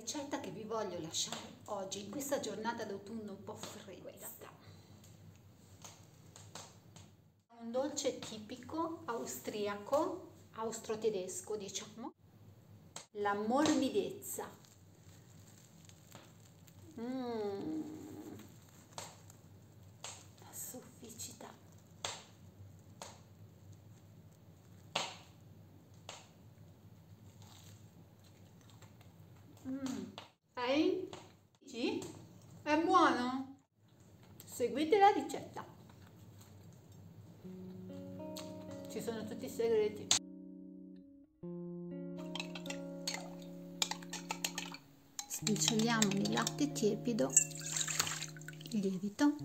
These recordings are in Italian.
ricetta che vi voglio lasciare oggi in questa giornata d'autunno un po' fredda. Un dolce tipico austriaco, austro-tedesco diciamo, la morbidezza. Mm. La sofficità. Mm. Ehi? Sì? È buono? Seguite la ricetta. Ci sono tutti i segreti. Spiccioliamo nel latte tiepido il lievito.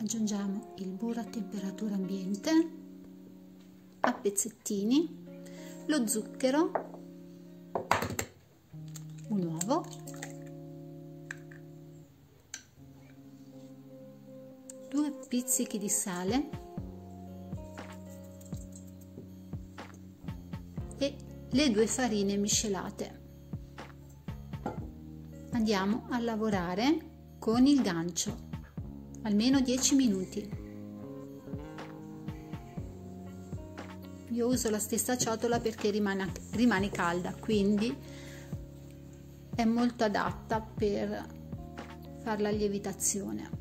Aggiungiamo il burro a temperatura ambiente a pezzettini, lo zucchero, un uovo due pizzichi di sale e le due farine miscelate. Andiamo a lavorare con il gancio almeno 10 minuti. Io uso la stessa ciotola perché rimane, rimane calda, quindi è molto adatta per fare la lievitazione.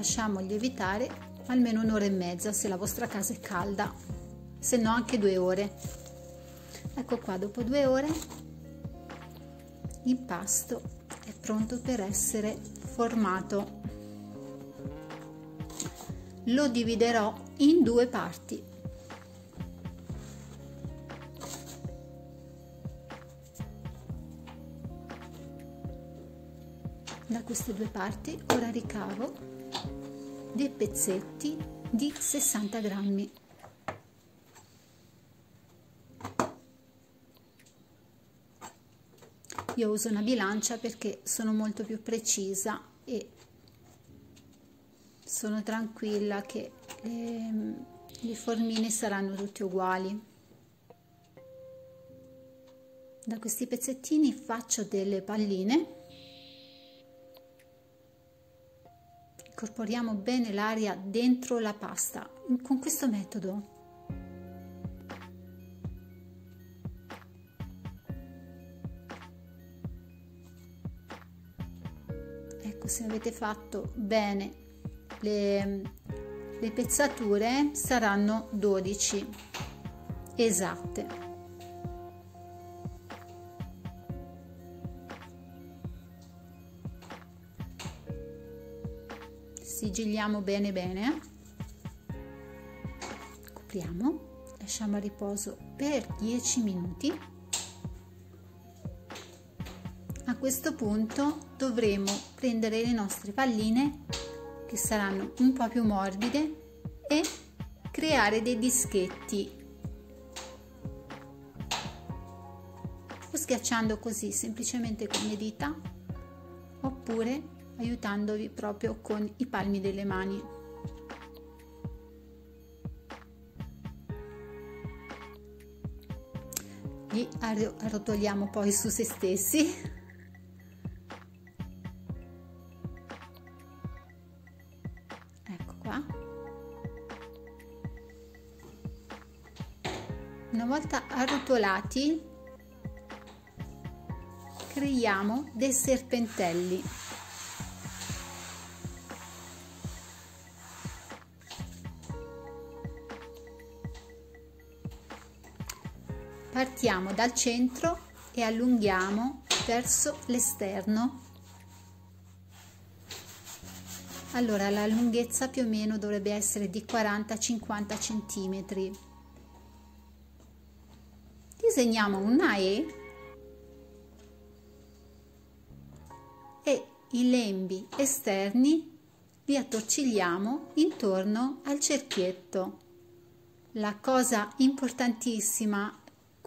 Lasciamo lievitare almeno un'ora e mezza se la vostra casa è calda. Se no anche due ore. Ecco qua dopo due ore l'impasto è pronto per essere formato. Lo dividerò in due parti. Da queste due parti ora ricavo dei pezzetti di 60 grammi. Io uso una bilancia perché sono molto più precisa e sono tranquilla che le, le formine saranno tutte uguali. Da questi pezzettini faccio delle palline incorporiamo bene l'aria dentro la pasta con questo metodo. Ecco, se avete fatto bene le, le pezzature saranno 12 esatte. Sigilliamo bene bene. Copriamo. Lasciamo a riposo per 10 minuti. A questo punto dovremo prendere le nostre palline che saranno un po' più morbide e creare dei dischetti. O schiacciando così semplicemente con le dita oppure aiutandovi proprio con i palmi delle mani. Li arrotoliamo poi su se stessi. Ecco qua. Una volta arrotolati creiamo dei serpentelli. Partiamo dal centro e allunghiamo verso l'esterno. Allora la lunghezza più o meno dovrebbe essere di 40-50 cm. Disegniamo una E e i lembi esterni li attorcigliamo intorno al cerchietto. La cosa importantissima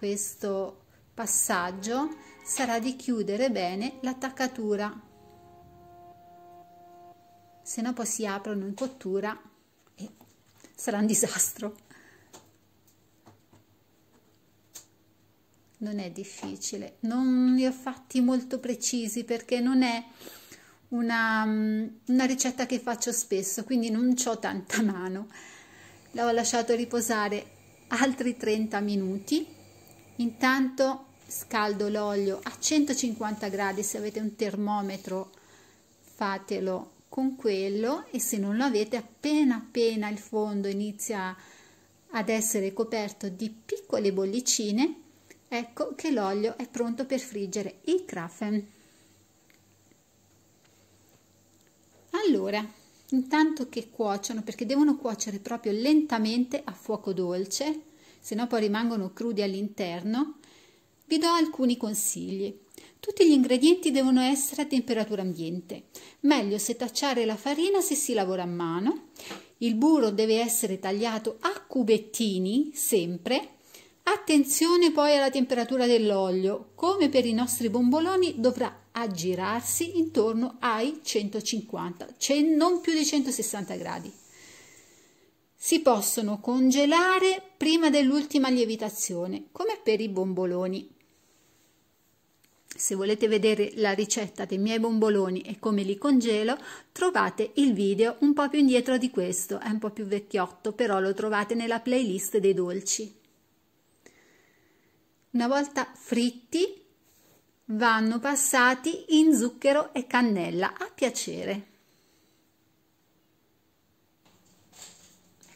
questo passaggio sarà di chiudere bene l'attaccatura. Se no poi si aprono in cottura e sarà un disastro. Non è difficile. Non li ho fatti molto precisi perché non è una, una ricetta che faccio spesso quindi non ho tanta mano. L'ho lasciato riposare altri 30 minuti intanto scaldo l'olio a 150 gradi se avete un termometro fatelo con quello e se non lo avete appena appena il fondo inizia ad essere coperto di piccole bollicine ecco che l'olio è pronto per friggere i krafen allora intanto che cuociono perché devono cuocere proprio lentamente a fuoco dolce se no poi rimangono crudi all'interno vi do alcuni consigli tutti gli ingredienti devono essere a temperatura ambiente. Meglio setacciare la farina se si lavora a mano. Il burro deve essere tagliato a cubettini sempre. Attenzione poi alla temperatura dell'olio. Come per i nostri bomboloni dovrà aggirarsi intorno ai 150, cioè non più di 160 gradi. Si possono congelare prima dell'ultima lievitazione, come per i bomboloni. Se volete vedere la ricetta dei miei bomboloni e come li congelo, trovate il video un po' più indietro di questo, è un po' più vecchiotto, però lo trovate nella playlist dei dolci. Una volta fritti, vanno passati in zucchero e cannella a piacere.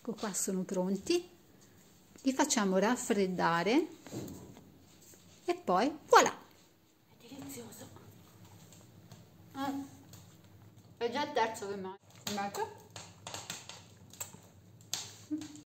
Ecco qua sono pronti. Li facciamo raffreddare e poi voilà! delizioso. Eh, è già il terzo che mangio.